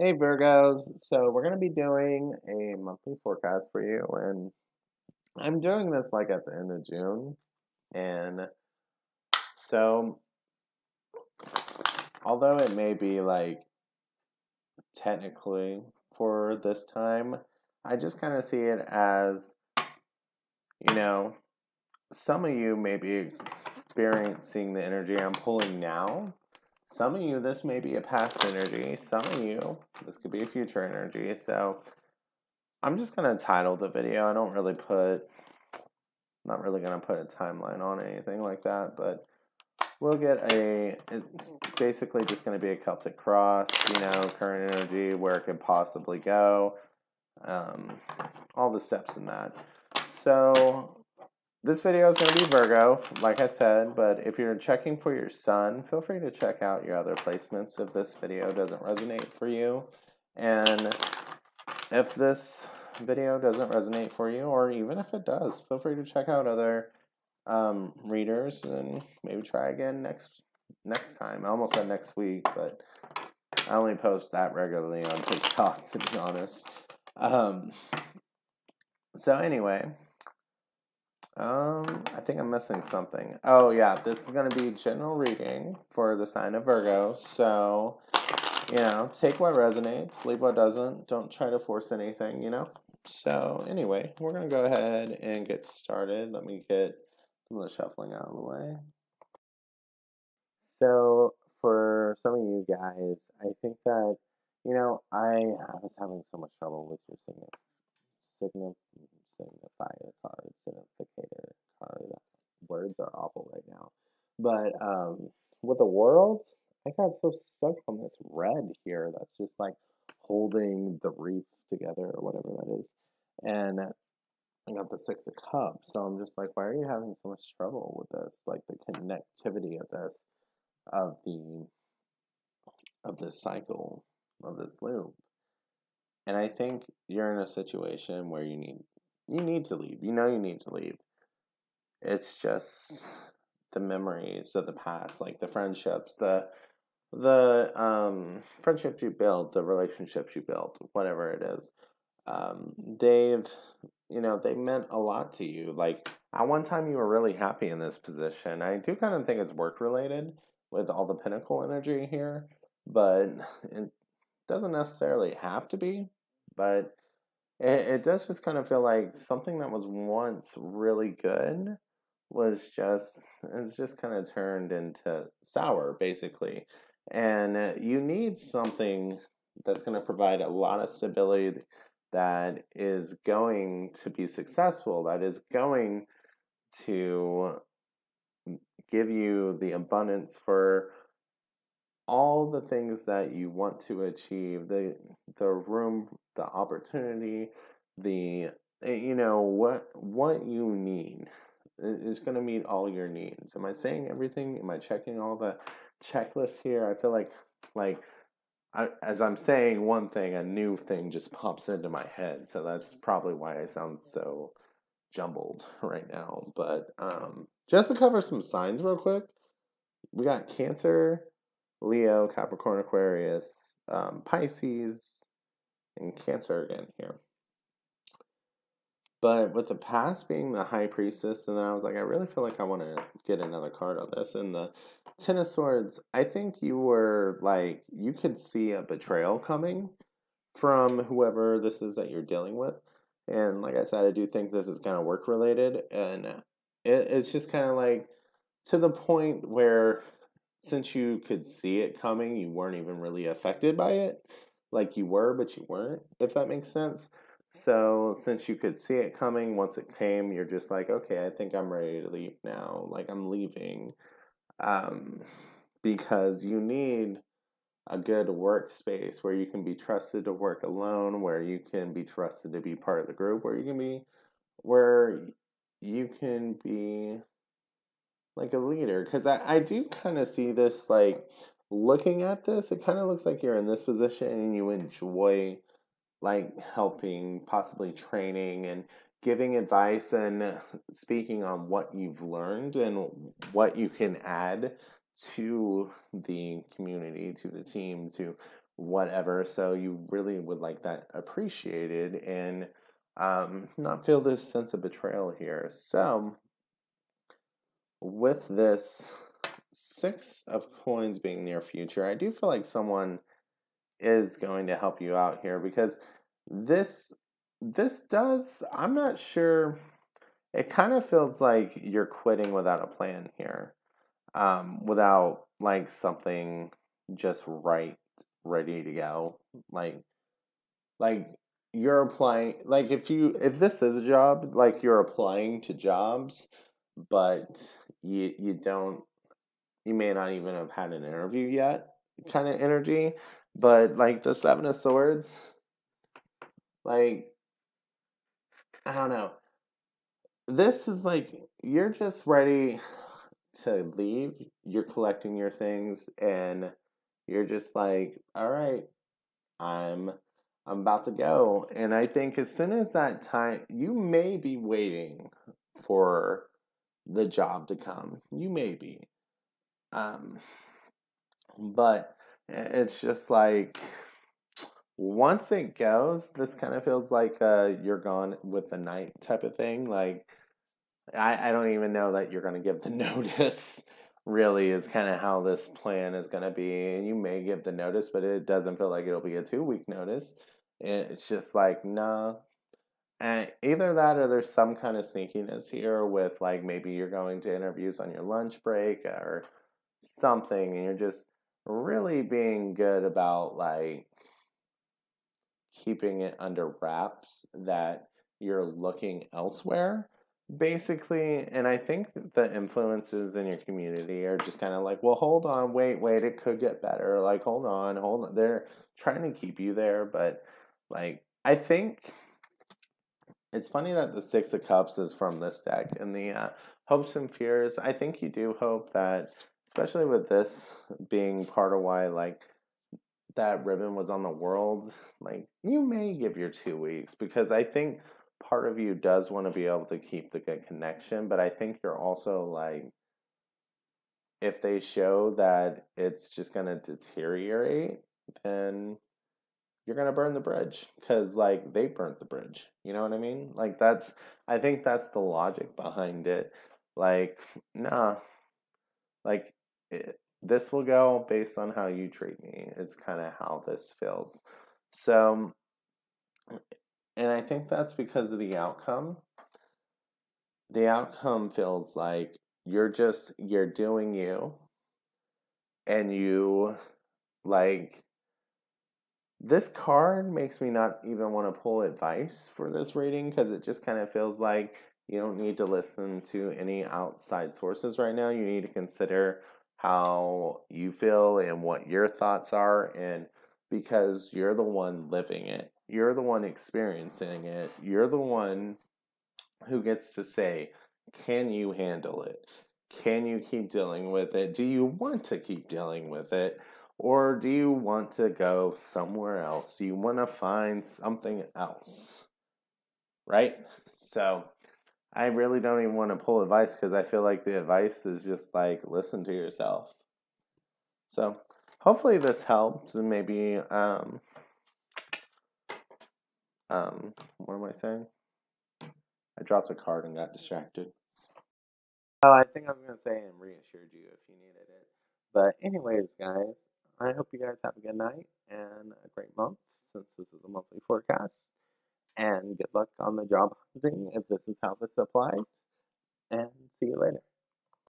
Hey Virgos, so we're going to be doing a monthly forecast for you, and I'm doing this like at the end of June, and so although it may be like technically for this time, I just kind of see it as, you know, some of you may be experiencing the energy I'm pulling now, some of you, this may be a past energy. Some of you, this could be a future energy. So I'm just going to title the video. I don't really put, not really going to put a timeline on anything like that, but we'll get a, it's basically just going to be a Celtic cross, you know, current energy, where it could possibly go, um, all the steps in that. So this video is going to be Virgo, like I said, but if you're checking for your sun, feel free to check out your other placements if this video doesn't resonate for you. And if this video doesn't resonate for you, or even if it does, feel free to check out other um, readers and maybe try again next next time. I almost said next week, but I only post that regularly on TikTok, to be honest. Um, so anyway, um, I think I'm missing something. Oh yeah, this is gonna be general reading for the sign of Virgo. So, you know, take what resonates, leave what doesn't. Don't try to force anything, you know? So anyway, we're gonna go ahead and get started. Let me get some of the shuffling out of the way. So for some of you guys, I think that, you know, I, I was having so much trouble with your signet, signet signifier card, significator card. Words are awful right now. But um, with the world, I got so stuck on this red here that's just like holding the reef together or whatever that is. And I got the Six of Cups. So I'm just like, why are you having so much trouble with this? Like the connectivity of this, of the, of this cycle, of this loop. And I think you're in a situation where you need you need to leave. You know you need to leave. It's just the memories of the past, like the friendships, the the um, friendships you built, the relationships you built, whatever it is. Um, they've you know they meant a lot to you. Like at one time you were really happy in this position. I do kind of think it's work related with all the pentacle energy here, but it doesn't necessarily have to be. But it, it does just kind of feel like something that was once really good was just it's just kind of turned into sour basically. And uh, you need something that's going to provide a lot of stability that is going to be successful that is going to mm, give you the abundance for all the things that you want to achieve the the room the opportunity the eh, you know what what you need is going to meet all your needs. Am i saying everything? Am i checking all the checklists here? I feel like like I, as i'm saying one thing a new thing just pops into my head. So that's probably why i sound so jumbled right now. But um just to cover some signs real quick we got cancer Leo, Capricorn, Aquarius, um, Pisces, and Cancer again here. But with the past being the High Priestess, and then I was like, I really feel like I want to get another card on this. And the Ten of Swords, I think you were like, you could see a betrayal coming from whoever this is that you're dealing with. And like I said, I do think this is kind of work related. And it, it's just kind of like to the point where since you could see it coming, you weren't even really affected by it. Like you were, but you weren't, if that makes sense. So, since you could see it coming, once it came, you're just like, okay, I think I'm ready to leave now. Like, I'm leaving. Um, because you need a good workspace where you can be trusted to work alone, where you can be trusted to be part of the group, where you can be, where you can be like a leader because I, I do kind of see this like looking at this it kind of looks like you're in this position and you enjoy like helping possibly training and giving advice and speaking on what you've learned and what you can add to the community to the team to whatever. So you really would like that appreciated and um, not feel this sense of betrayal here. So with this six of coins being near future, I do feel like someone is going to help you out here because this this does I'm not sure it kind of feels like you're quitting without a plan here. Um, without like something just right ready to go. Like like you're applying like if you if this is a job, like you're applying to jobs, but you you don't you may not even have had an interview yet kind of energy. But like the seven of swords, like I don't know. This is like you're just ready to leave. You're collecting your things and you're just like, all right, I'm I'm about to go. And I think as soon as that time you may be waiting for the job to come. You may be. Um but it's just like once it goes, this kind of feels like uh, you're gone with the night type of thing. Like I, I don't even know that you're going to give the notice really is kind of how this plan is going to be. And you may give the notice, but it doesn't feel like it'll be a two week notice. It's just like, nah. And either that or there's some kind of sneakiness here with like maybe you're going to interviews on your lunch break uh, or something and you're just really being good about like keeping it under wraps that you're looking elsewhere basically. And i think the influences in your community are just kind of like well hold on wait wait it could get better. Like hold on hold on. They're trying to keep you there but like i think it's funny that the six of cups is from this deck and the uh, hopes and fears. I think you do hope that especially with this being part of why like that ribbon was on the world like you may give your two weeks because i think part of you does want to be able to keep the good connection, but I think you're also like, if they show that it's just going to deteriorate, then you're to burn the bridge because like they burnt the bridge. You know what I mean? Like that's, I think that's the logic behind it. Like, nah, like it, this will go based on how you treat me. It's kind of how this feels. So and I think that's because of the outcome. The outcome feels like you're just, you're doing you. And you, like, this card makes me not even want to pull advice for this reading because it just kind of feels like you don't need to listen to any outside sources right now. You need to consider how you feel and what your thoughts are, and because you're the one living it. You're the one experiencing it. You're the one who gets to say, can you handle it? Can you keep dealing with it? Do you want to keep dealing with it? Or do you want to go somewhere else? Do you want to find something else? Right? So I really don't even want to pull advice because I feel like the advice is just like listen to yourself. So hopefully this helped and maybe um, um, what am I saying? I dropped a card and got distracted. Oh, I think I was going to say and reassured you if you needed it. But, anyways, guys, I hope you guys have a good night and a great month since this is a monthly forecast. And good luck on the job hunting if this is how this applies. And see you later.